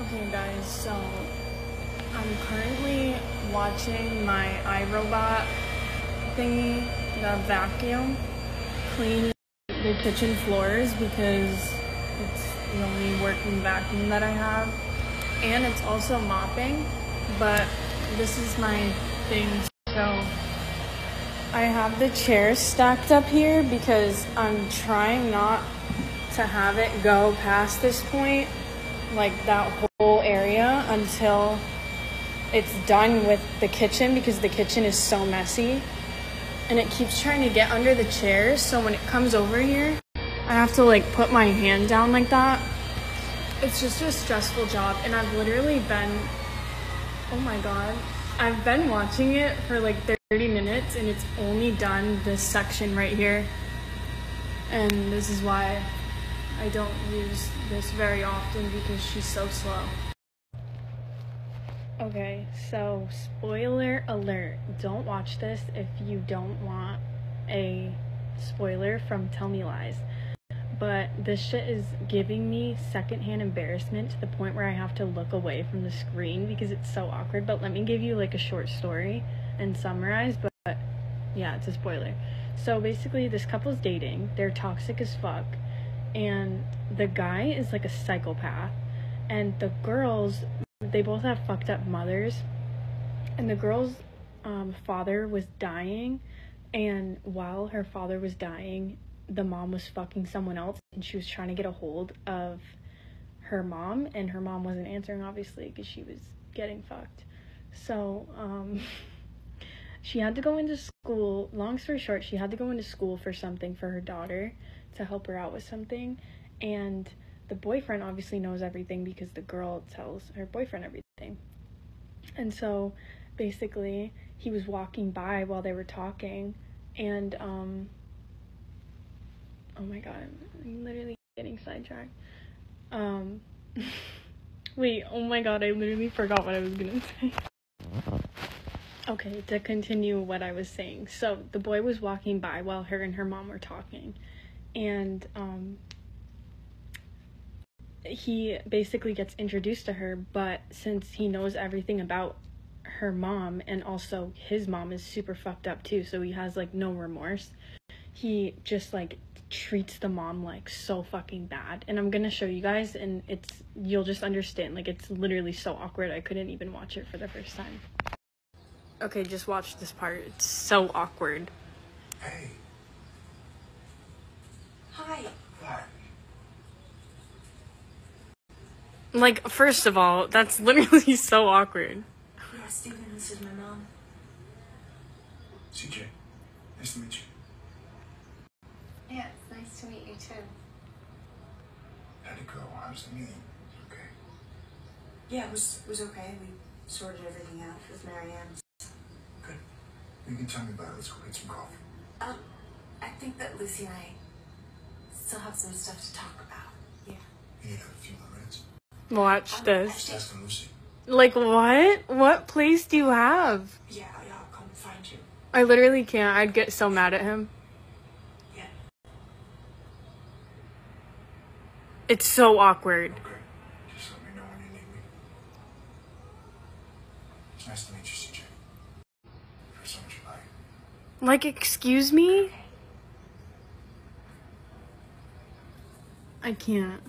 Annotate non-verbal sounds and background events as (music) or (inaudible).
Okay, guys, so I'm currently watching my iRobot thingy, the vacuum, clean the kitchen floors because it's the only working vacuum that I have. And it's also mopping, but this is my thing. So I have the chairs stacked up here because I'm trying not to have it go past this point, like that whole area, until it's done with the kitchen because the kitchen is so messy. And it keeps trying to get under the chairs, so when it comes over here, I have to like put my hand down like that. It's just a stressful job, and I've literally been, oh my god, I've been watching it for like 30 minutes, and it's only done this section right here. And this is why I don't use this very often because she's so slow. Okay, so spoiler alert. Don't watch this if you don't want a spoiler from Tell Me Lies. But this shit is giving me secondhand embarrassment to the point where I have to look away from the screen because it's so awkward. But let me give you like a short story and summarize. But, yeah, it's a spoiler. So basically, this couple's dating. They're toxic as fuck. And the guy is like a psychopath. And the girls they both have fucked up mothers and the girl's um, father was dying and while her father was dying the mom was fucking someone else and she was trying to get a hold of her mom and her mom wasn't answering obviously because she was getting fucked so um, (laughs) she had to go into school long story short she had to go into school for something for her daughter to help her out with something and the boyfriend obviously knows everything because the girl tells her boyfriend everything. And so basically, he was walking by while they were talking, and um, oh my god, I'm literally getting sidetracked. Um, (laughs) wait, oh my god, I literally forgot what I was gonna (laughs) say. Okay, to continue what I was saying. So the boy was walking by while her and her mom were talking, and um, he basically gets introduced to her, but since he knows everything about her mom and also his mom is super fucked up too, so he has like no remorse. He just like treats the mom like so fucking bad. And I'm going to show you guys and it's you'll just understand. Like it's literally so awkward. I couldn't even watch it for the first time. Okay, just watch this part. It's so awkward. Hey. Hi. What? Like first of all, that's literally (laughs) so awkward. Yeah, Stephen, this is my mom. CJ. Nice to meet you. Yeah, it's nice to meet you too. How'd it go? How's the meeting? Okay. Yeah, it was was okay. We sorted everything out with Marianne. Good. You can tell me about it. Let's go get some coffee. Um, I think that Lucy and I still have some stuff to talk about. Yeah. You need a few more minutes. Watch Um, this. actually- Ask Lucy. Like what? What place do you have? Yeah, yeah, I'll come find you. I literally can't. I'd get so mad at him. Yeah. It's so awkward. Okay. Just let me know when you need me. It's nice to meet you, CJ. You're so much alike. Like, excuse me? I can't.